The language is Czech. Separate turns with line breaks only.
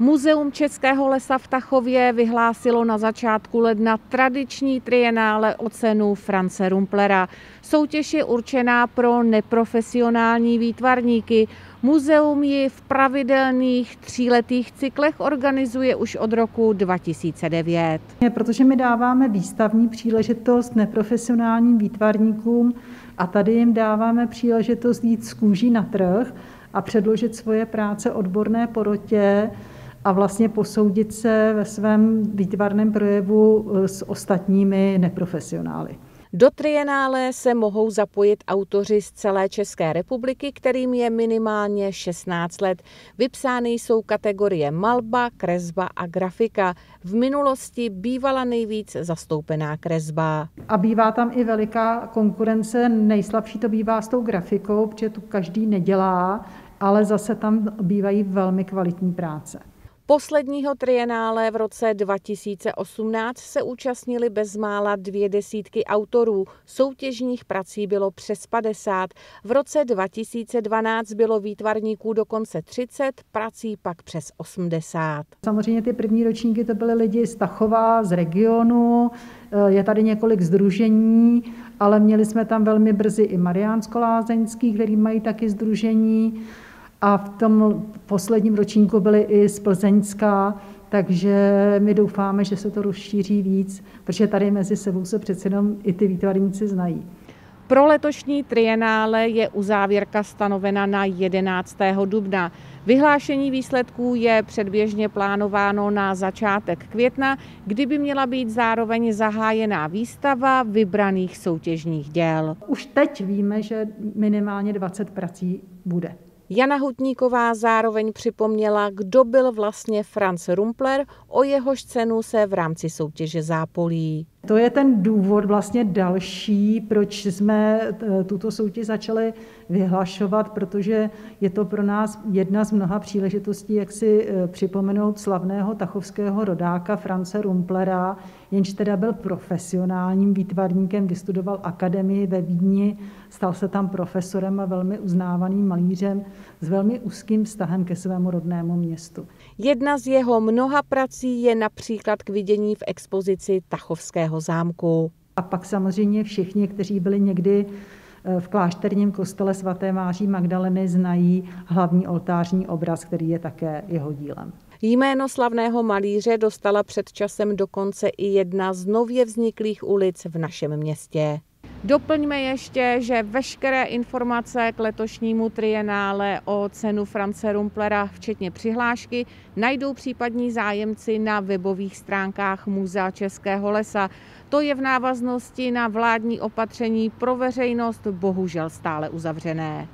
Muzeum Českého lesa v Tachově vyhlásilo na začátku ledna tradiční trienále o cenu France Rumplera. Soutěž je určená pro neprofesionální výtvarníky. Muzeum ji v pravidelných tříletých cyklech organizuje už od roku 2009.
Protože my dáváme výstavní příležitost neprofesionálním výtvarníkům a tady jim dáváme příležitost jít z kůží na trh a předložit svoje práce odborné porotě, a vlastně posoudit se ve svém výtvarném projevu eh, s ostatními neprofesionály.
Do trienále se mohou zapojit autoři z celé České republiky, kterým je minimálně 16 let. Vypsány jsou kategorie malba, kresba a grafika. V minulosti bývala nejvíc zastoupená kresba.
A bývá tam i veliká konkurence. Nejslabší to bývá s tou grafikou, protože tu každý nedělá, ale zase tam bývají velmi kvalitní práce.
Posledního trienále v roce 2018 se účastnili bezmála dvě desítky autorů. Soutěžních prací bylo přes 50. V roce 2012 bylo výtvarníků dokonce 30, prací pak přes 80.
Samozřejmě ty první ročníky to byly lidi z Tachova, z regionu, eh, je tady několik združení, ale měli jsme tam velmi brzy i Mariánsko-Lázeňský, který mají taky združení. A v tom posledním ročníku byly i z Plzeňska, takže my doufáme, že se to rozšíří víc, protože tady mezi sebou se přece jenom i ty výtvarníci znají.
Pro letošní trienále je uzávěrka stanovena na 11. dubna. Vyhlášení výsledků je předběžně plánováno na začátek května, kdy by měla být zároveň zahájená výstava vybraných soutěžních děl.
Už teď víme, že minimálně 20 prací bude.
Jana Hutníková zároveň připomněla, kdo byl vlastně Franz Rumpler, o jehož cenu se v rámci soutěže zápolí.
To je ten důvod vlastně další, proč jsme eh, tuto soutěž začali vyhlašovat, protože je to pro nás jedna z mnoha příležitostí, jak si eh, připomenout slavného tachovského rodáka France Rumplera, jenž teda byl profesionálním výtvarníkem, vystudoval akademii ve Vídni, stal se tam profesorem a velmi uznávaným malířem s velmi úzkým vztahem ke svému rodnému městu.
Jedna z jeho mnoha prací je například k vidění v expozici Tachovského zámku.
A pak samozřejmě všichni, kteří byli někdy eh, v klášterním kostele svaté Máří Magdaleny, znají hlavní oltářní obraz, který je také jeho dílem.
Jméno slavného malíře dostala před časem dokonce i jedna z nově vzniklých ulic v našem městě. Doplňme ještě, že veškeré informace k letošnímu trienále o cenu France Rumplera, včetně přihlášky, najdou případní zájemci na webových stránkách Muzea Českého lesa. To je v návaznosti na vládní opatření pro veřejnost bohužel stále uzavřené.